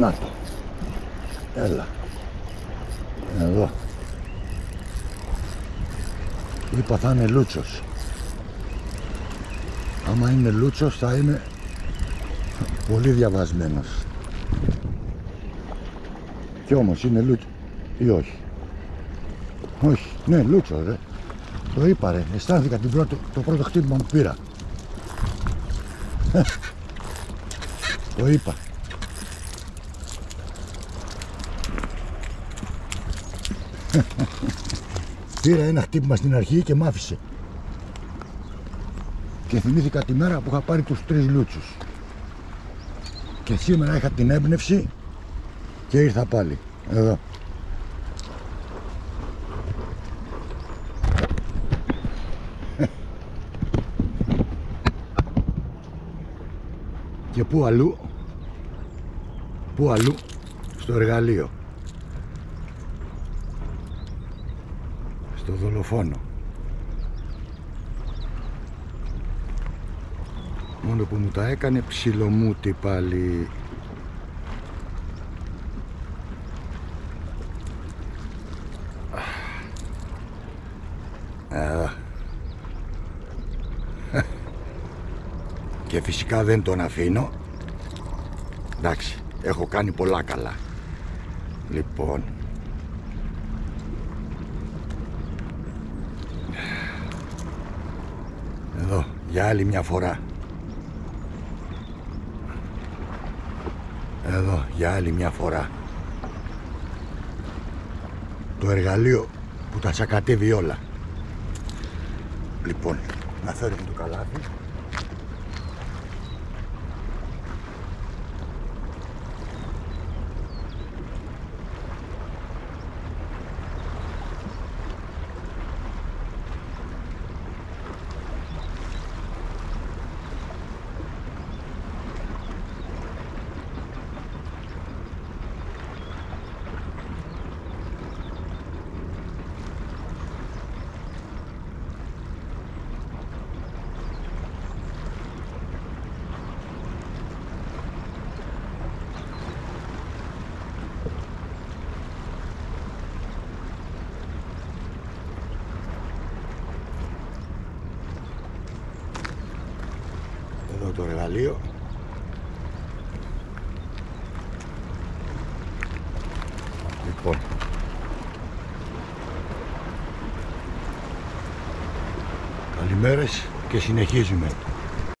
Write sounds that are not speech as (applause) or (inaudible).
Να το. Έλα. Εδώ. Είπα θα είναι Λούτσος. Άμα είναι Λούτσος θα είναι πολύ διαβασμένος. Κι όμως είναι Λούτσος ή όχι. Όχι, ναι Λούτσος ρε. Το είπα ρε, αισθάνθηκα την πρώτη, το πρώτο χτύπημα που πήρα. το είπα. (laughs) Πήρα ένα χτύπημα στην αρχή και μ' άφησε. Και θυμήθηκα τη μέρα που είχα πάρει τους τρεις λούτσους. Και σήμερα είχα την έμπνευση και ήρθα πάλι. Εδώ. (laughs) Και πού αλλού, πού αλλού, στο εργαλείο. Στο δολοφόνο. Μόνο που μου τα έκανε ψιλομούτι πάλι. Εδώ. Και φυσικά δεν τον αφήνω. Εντάξει, έχω κάνει πολλά καλά. Λοιπόν. Εδώ, για άλλη μια φορά. Εδώ, για άλλη μια φορά. Το εργαλείο που τα τσακατεύει όλα. Λοιπόν, να φέρουμε το καλάθι. Εδώ το εργαλείο. Λοιπόν. Καλημέρες και συνεχίζουμε.